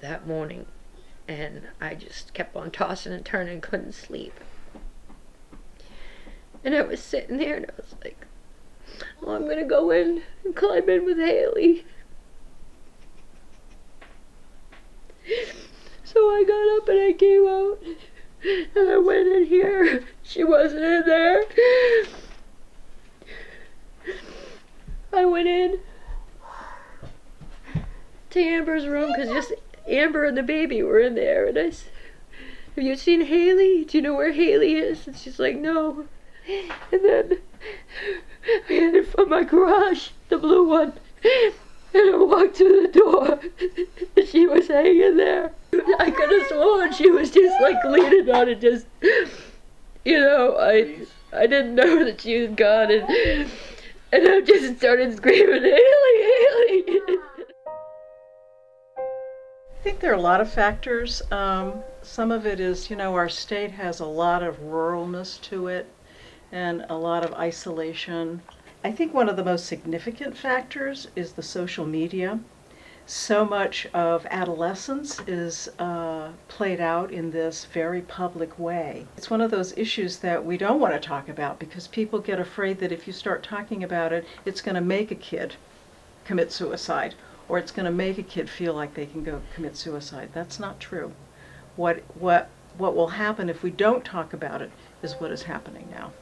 that morning, and I just kept on tossing and turning, couldn't sleep. And I was sitting there, and I was like, "Well, I'm gonna go in and climb in with Haley." So I got up and I came out, and I went in here. She wasn't in there. I went in to Amber's room because just Amber and the baby were in there, and I said, "Have you seen Haley? Do you know where Haley is?" And she's like, "No." And then I headed for my garage, the blue one, and I walked to the door. and she was hanging there. I could have sworn she was just like leaning on it, just you know. I I didn't know that she was gone, and and I just started screaming, Haley. Think there are a lot of factors. Um, some of it is, you know, our state has a lot of ruralness to it and a lot of isolation. I think one of the most significant factors is the social media. So much of adolescence is uh, played out in this very public way. It's one of those issues that we don't want to talk about because people get afraid that if you start talking about it, it's going to make a kid commit suicide or it's going to make a kid feel like they can go commit suicide. That's not true. What, what, what will happen if we don't talk about it is what is happening now.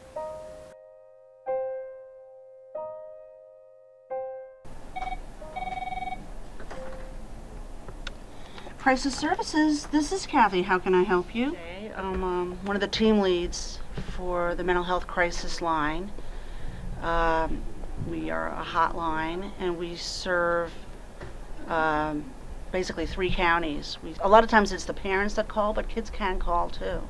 Crisis Services, this is Kathy. How can I help you? Okay, I'm um, one of the team leads for the mental health crisis line. Um, we are a hotline and we serve um, basically three counties. We, a lot of times it's the parents that call, but kids can call too.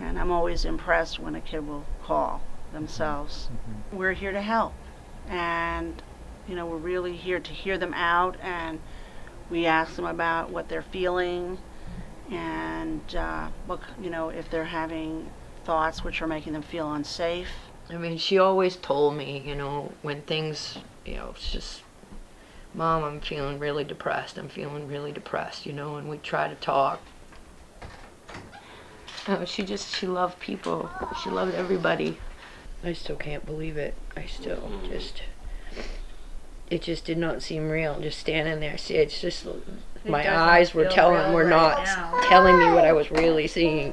And I'm always impressed when a kid will call themselves. Mm-hmm. We're here to help. And, you know, we're really here to hear them out and we ask them about what they're feeling and uh, what, you know, if they're having thoughts which are making them feel unsafe. I mean, she always told me, you know, when things, you know, it's just, Mom, I'm feeling really depressed. I'm feeling really depressed, you know, and we try to talk. Oh, she just, she loved people. She loved everybody. I still can't believe it. I still mm-hmm. just it just did not seem real. Just standing there, see, it's just my eyes were telling, were right not now. telling me what I was really seeing.